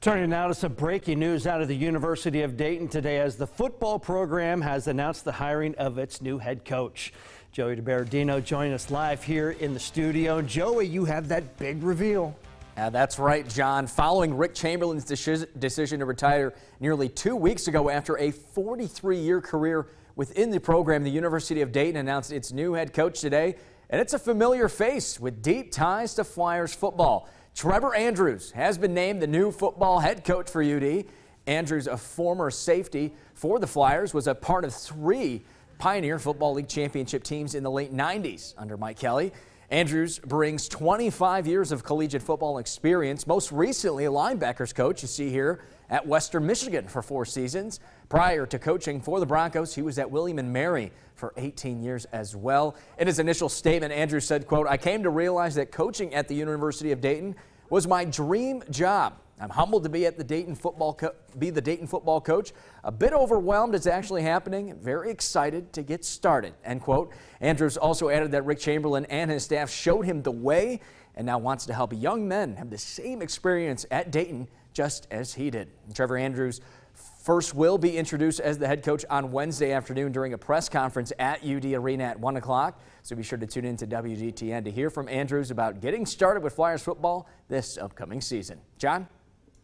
Turning now to some breaking news out of the University of Dayton today as the football program has announced the hiring of its new head coach. Joey DiBardino joining us live here in the studio. Joey, you have that big reveal. That's right, John. Following Rick Chamberlin's decision to retire nearly two weeks ago after a 43-year career within the program, the University of Dayton announced its new head coach today, and it's a familiar face with deep ties to Flyers football. Trevor Andrews has been named the new football head coach for UD. Andrews, a former safety for the Flyers, was a part of three Pioneer Football League championship teams in the late 90s under Mike Kelly. Andrews brings 25 years of collegiate football experience, most recently a linebackers coach you see here at Western Michigan for four seasons. Prior to coaching for the Broncos, he was at William & Mary for 18 years as well. In his initial statement, Andrews said, quote, I came to realize that coaching at the University of Dayton was my dream job. I'm humbled to be at the Dayton football be the Dayton football coach. A bit overwhelmed it's actually happening. Very excited to get started. End quote. Andrews also added that Rick Chamberlin and his staff showed him the way and now wants to help young men have the same experience at Dayton just as he did. Trevor Andrews first will be introduced as the head coach on Wednesday afternoon during a press conference at UD Arena at 1 o'clock. So be sure to tune in to WDTN to hear from Andrews about getting started with Flyers football this upcoming season. John?